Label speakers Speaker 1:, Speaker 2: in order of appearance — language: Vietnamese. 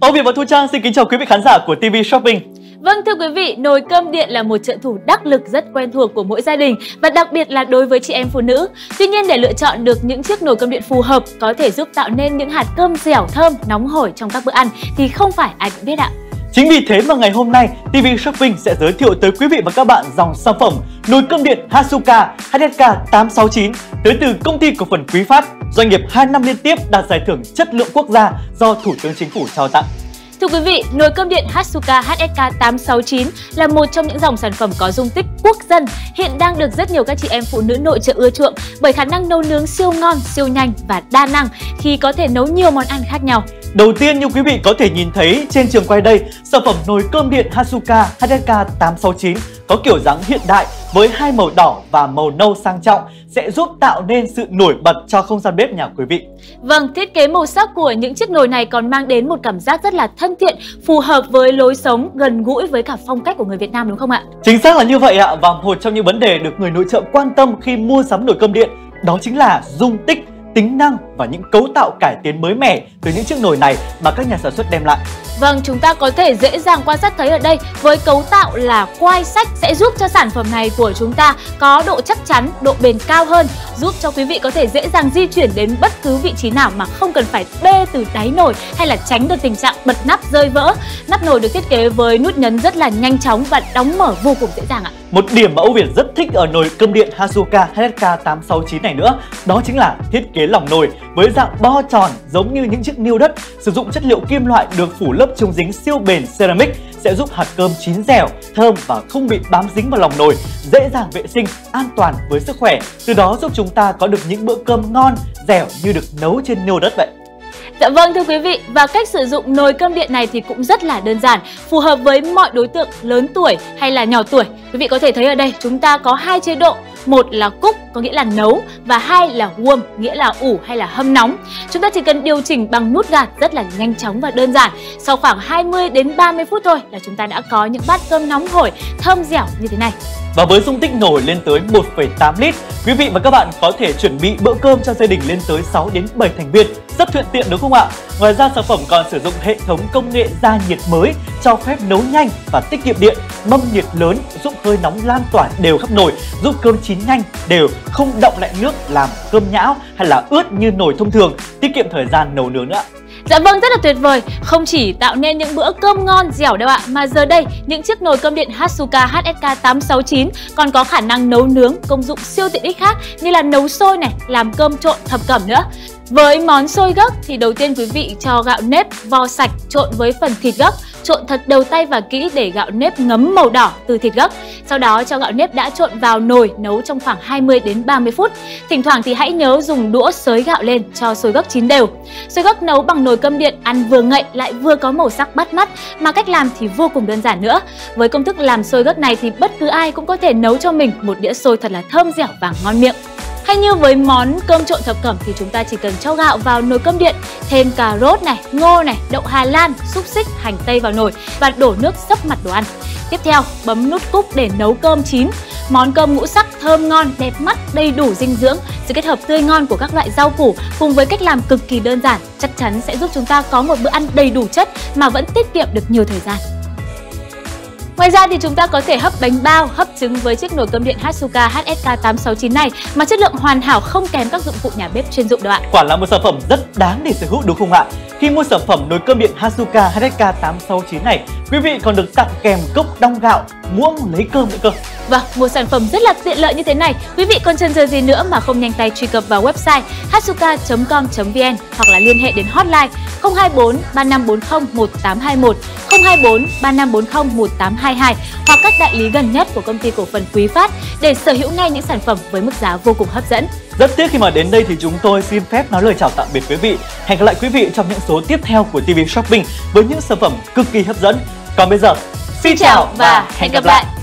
Speaker 1: Ông Việt và Thu Trang xin kính chào quý vị khán giả của TV Shopping.
Speaker 2: Vâng thưa quý vị, nồi cơm điện là một trợ thủ đắc lực rất quen thuộc của mỗi gia đình và đặc biệt là đối với chị em phụ nữ. Tuy nhiên để lựa chọn được những chiếc nồi cơm điện phù hợp có thể giúp tạo nên những hạt cơm dẻo thơm, nóng hổi trong các bữa ăn thì không phải ai cũng biết ạ.
Speaker 1: Chính vì thế mà ngày hôm nay TV Shopping sẽ giới thiệu tới quý vị và các bạn dòng sản phẩm nồi cơm điện Hasuka HSK 869 tới từ công ty cổ phần Quý Phát, doanh nghiệp 2 năm liên tiếp đạt giải thưởng chất lượng quốc gia do Thủ tướng Chính phủ trao tặng.
Speaker 2: Thưa quý vị, nồi cơm điện Hasuka HSK 869 là một trong những dòng sản phẩm có dung tích quốc dân, hiện đang được rất nhiều các chị em phụ nữ nội trợ ưa chuộng bởi khả năng nấu nướng siêu ngon, siêu nhanh và đa năng khi có thể nấu nhiều món ăn khác nhau.
Speaker 1: Đầu tiên như quý vị có thể nhìn thấy trên trường quay đây, sản phẩm nồi cơm điện Hasuka HSK 869 có kiểu dáng hiện đại với hai màu đỏ và màu nâu sang trọng sẽ giúp tạo nên sự nổi bật cho không gian bếp nhà quý vị.
Speaker 2: Vâng, thiết kế màu sắc của những chiếc nồi này còn mang đến một cảm giác rất là thân thiện, phù hợp với lối sống gần gũi với cả phong cách của người Việt Nam đúng không ạ?
Speaker 1: Chính xác là như vậy ạ và một trong những vấn đề được người nội trợ quan tâm khi mua sắm nồi cơm điện đó chính là dung tích tính năng và những cấu tạo cải tiến mới mẻ từ những chiếc nồi này mà các nhà sản xuất đem lại.
Speaker 2: Vâng, chúng ta có thể dễ dàng quan sát thấy ở đây với cấu tạo là quai sách sẽ giúp cho sản phẩm này của chúng ta có độ chắc chắn, độ bền cao hơn, giúp cho quý vị có thể dễ dàng di chuyển đến bất cứ vị trí nào mà không cần phải bê từ đáy nồi hay là tránh được tình trạng bật nắp rơi vỡ. Nắp nồi được thiết kế với nút nhấn rất là nhanh chóng và đóng mở vô cùng dễ dàng ạ.
Speaker 1: Một điểm mà Âu Việt rất thích ở nồi cơm điện Hasuka HSK 869 này nữa đó chính là thiết kế lòng nồi với dạng bo tròn giống như những chiếc niêu đất sử dụng chất liệu kim loại được phủ lớp chống dính siêu bền ceramic sẽ giúp hạt cơm chín dẻo, thơm và không bị bám dính vào lòng nồi, dễ dàng vệ sinh, an toàn với sức khỏe. Từ đó giúp chúng ta có được những bữa cơm ngon, dẻo như được nấu trên niêu đất vậy.
Speaker 2: Dạ vâng thưa quý vị, và cách sử dụng nồi cơm điện này thì cũng rất là đơn giản, phù hợp với mọi đối tượng lớn tuổi hay là nhỏ tuổi. Quý vị có thể thấy ở đây chúng ta có hai chế độ, một là cúc có nghĩa là nấu và hai là warm nghĩa là ủ hay là hâm nóng. Chúng ta chỉ cần điều chỉnh bằng nút gạt rất là nhanh chóng và đơn giản. Sau khoảng 20 đến 30 phút thôi là chúng ta đã có những bát cơm nóng hổi thơm dẻo như thế này.
Speaker 1: Và với dung tích nổi lên tới 1,8 lít, quý vị và các bạn có thể chuẩn bị bữa cơm cho gia đình lên tới 6 đến 7 thành viên. Rất thuận tiện đúng không ạ? Ngoài ra sản phẩm còn sử dụng hệ thống công nghệ gia nhiệt mới cho phép nấu nhanh và tiết kiệm điện, mâm nhiệt lớn giúp hơi nóng lan tỏa đều khắp nồi, giúp cơm chín nhanh, đều, không động lại nước làm cơm nhão hay là ướt như nồi thông thường, tiết kiệm thời gian nấu nướng nữa.
Speaker 2: Dạ vâng, rất là tuyệt vời. Không chỉ tạo nên những bữa cơm ngon dẻo đâu ạ, mà giờ đây những chiếc nồi cơm điện Hatsuka HSK 869 còn có khả năng nấu nướng công dụng siêu tiện ích khác như là nấu sôi này, làm cơm trộn thập cẩm nữa. Với món xôi gấc thì đầu tiên quý vị cho gạo nếp vo sạch trộn với phần thịt gấc, trộn thật đầu tay và kỹ để gạo nếp ngấm màu đỏ từ thịt gấc. Sau đó cho gạo nếp đã trộn vào nồi nấu trong khoảng 20 đến 30 phút. Thỉnh thoảng thì hãy nhớ dùng đũa xới gạo lên cho xôi gấc chín đều. Xôi gấc nấu bằng nồi cơm điện ăn vừa ngậy lại vừa có màu sắc bắt mắt mà cách làm thì vô cùng đơn giản nữa. Với công thức làm xôi gấc này thì bất cứ ai cũng có thể nấu cho mình một đĩa xôi thật là thơm dẻo và ngon miệng. Hay như với món cơm trộn thập cẩm thì chúng ta chỉ cần cho gạo vào nồi cơm điện, thêm cà rốt này, ngô này, đậu Hà Lan, xúc xích, hành tây vào nồi và đổ nước sấp mặt đồ ăn. Tiếp theo, bấm nút cúc để nấu cơm chín. Món cơm ngũ sắc thơm ngon, đẹp mắt, đầy đủ dinh dưỡng, sự kết hợp tươi ngon của các loại rau củ cùng với cách làm cực kỳ đơn giản chắc chắn sẽ giúp chúng ta có một bữa ăn đầy đủ chất mà vẫn tiết kiệm được nhiều thời gian. Ngoài ra thì chúng ta có thể hấp bánh bao, hấp trứng với chiếc nồi cơm điện Hasuka HSK 869 này mà chất lượng hoàn hảo không kém các dụng cụ nhà bếp chuyên dụng đâu ạ.
Speaker 1: Quả là một sản phẩm rất đáng để sở hữu đúng không ạ? Khi mua sản phẩm nồi cơm điện Hasuka HSK 869 này, quý vị còn được tặng kèm cốc đong gạo, muỗng lấy cơm nữa cơ.
Speaker 2: Vâng, một sản phẩm rất là tiện lợi như thế này, quý vị còn chần chờ gì nữa mà không nhanh tay truy cập vào website hasuka.com.vn hoặc là liên hệ đến hotline 024 3540 1821 024 3540 1822 hoặc các đại lý gần nhất của công ty cổ phần Quý Phát để sở hữu ngay những sản phẩm với mức giá vô cùng hấp dẫn.
Speaker 1: Rất tiếc khi mà đến đây thì chúng tôi xin phép nói lời chào tạm biệt quý vị. Hẹn gặp lại quý vị trong những số tiếp theo của TV Shopping với những sản phẩm cực kỳ hấp dẫn. Còn bây giờ,
Speaker 2: xin chào và hẹn gặp lại.